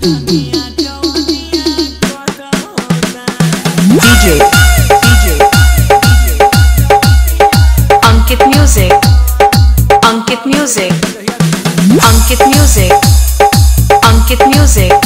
DJ DJ Ankit Music. Ankit Music. Ankit Music. Ankit Music.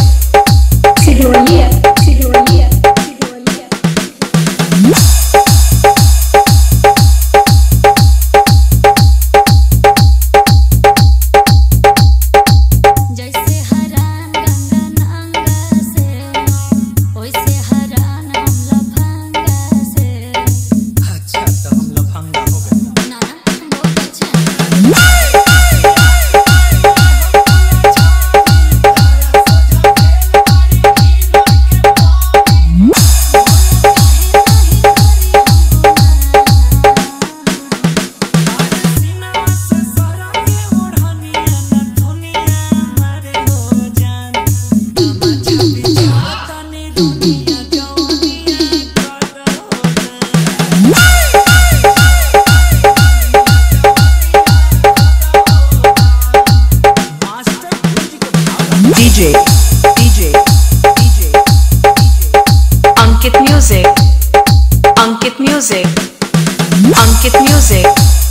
DJ, DJ, DJ, Ankit Music, Ankit Music, Ankit Music.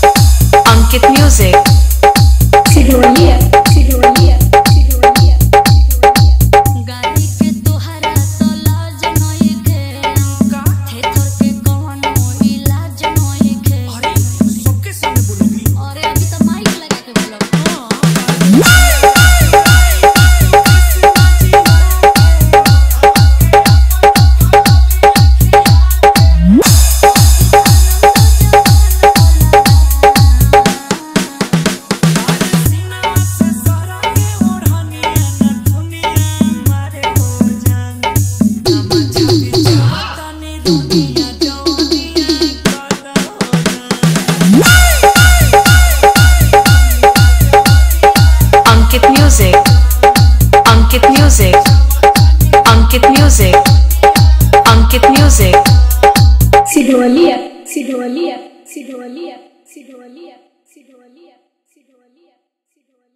Σιδωλίνα, Σιδωλίνα, Σιδωλίνα, Σιδωλίνα, Σιδωλίνα, Σιδωλίνα,